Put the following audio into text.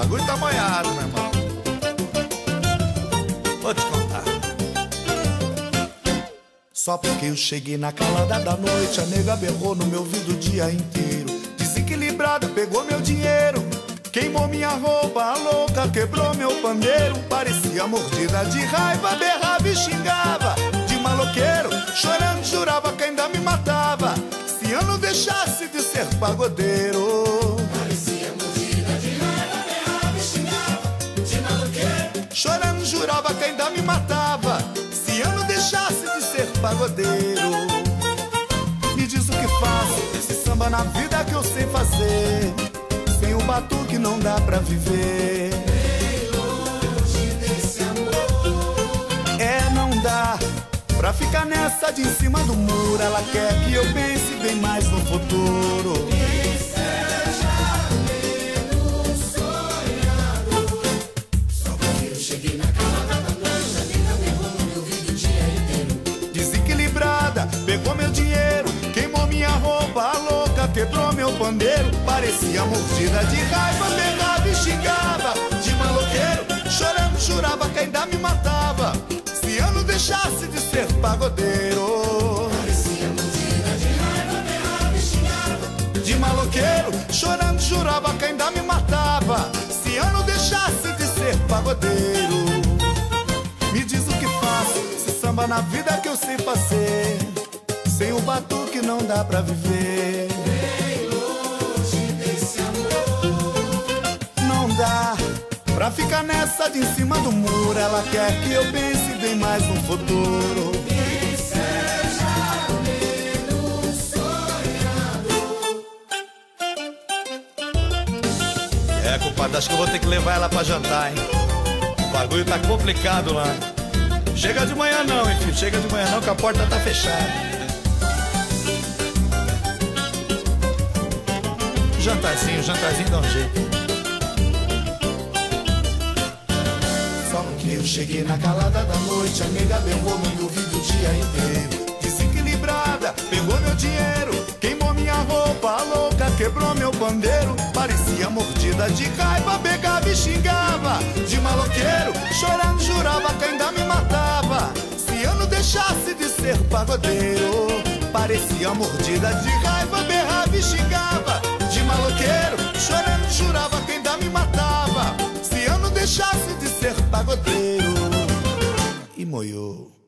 bagulho tá molhado, meu irmão. Vou te contar. Só porque eu cheguei na calada da noite, a nega berrou no meu ouvido o dia inteiro. Desequilibrada, pegou meu dinheiro. Queimou minha roupa, a louca quebrou meu pandeiro. Parecia mordida de raiva, berrava e xingava. De maloqueiro, chorando, jurava que ainda me matava. Se eu não deixasse de ser pagodeiro. Me matava. Se eu não deixasse de ser pagodeiro. Me diz o que faço, esse samba na vida que eu sei fazer. Sem o batuque não dá pra viver. É, não dá pra ficar nessa de em cima do muro. Ela quer que eu pense bem mais no futuro. Pegou meu dinheiro, queimou minha roupa, a louca quebrou meu pandeiro. Parecia mordida de raiva, pegava e xingava. De maloqueiro, chorando, jurava que ainda me matava. Se eu não deixasse de ser pagodeiro. Parecia mordida de raiva, berrava e xingava. De maloqueiro, chorando, jurava que ainda me matava. Se eu não deixasse de ser pagodeiro. Me diz o que faço, se samba na vida que eu sei fazer. Sem o batuque não dá pra viver. Desse amor. Não dá pra ficar nessa de em cima do muro. Ela quer que eu pense bem mais no futuro. Quem seja menos sonhador. É, compadre, acho que eu vou ter que levar ela pra jantar, hein? O bagulho tá complicado lá. Chega de manhã não, filho? Chega de manhã não, que a porta tá fechada. Jantarzinho, jantarzinho dá um jeito. Só porque eu cheguei na calada da noite, a nega meu ouvido o dia inteiro. Desequilibrada, pegou meu dinheiro, queimou minha roupa, louca quebrou meu pandeiro. Parecia mordida de raiva, pegava e xingava. De maloqueiro, chorando, jurava que ainda me matava. Se eu não deixasse de ser pagodeiro, parecia mordida de raiva, berrava e xingava. Matava. Se eu não